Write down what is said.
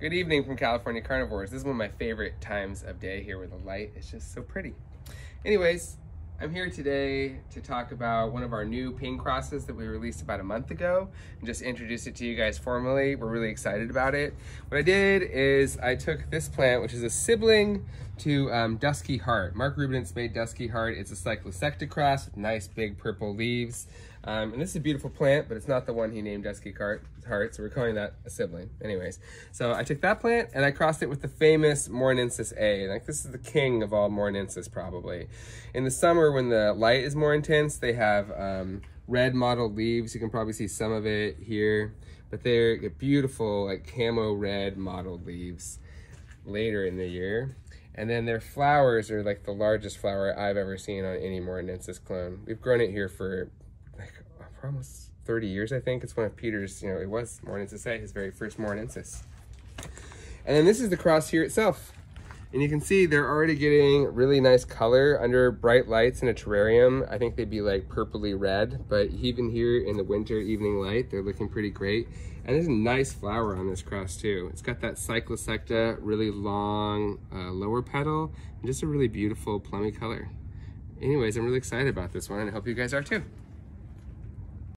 Good evening from California Carnivores. This is one of my favorite times of day here where the light is just so pretty. Anyways, I'm here today to talk about one of our new ping crosses that we released about a month ago and just introduce it to you guys formally. We're really excited about it. What I did is I took this plant, which is a sibling to um, Dusky Heart. Mark Rubinitz made Dusky Heart. It's a cyclosecta cross, with nice big purple leaves. Um, and this is a beautiful plant, but it's not the one he named Dusky Heart, so we're calling that a sibling. Anyways, so I took that plant and I crossed it with the famous Moranensis A. Like this is the king of all Moranensis probably. In the summer when the light is more intense, they have um, red mottled leaves. You can probably see some of it here, but they're beautiful like camo red mottled leaves later in the year. And then their flowers are like the largest flower I've ever seen on any Moranensis clone. We've grown it here for like for almost 30 years, I think. It's one of Peter's, you know, it was Moranensis A, his very first Moranensis. And then this is the cross here itself. And you can see they're already getting really nice color under bright lights in a terrarium. I think they'd be like purpley red, but even here in the winter evening light, they're looking pretty great. And there's a nice flower on this cross too. It's got that cyclosecta, really long uh, lower petal, and just a really beautiful plummy color. Anyways, I'm really excited about this one and I hope you guys are too.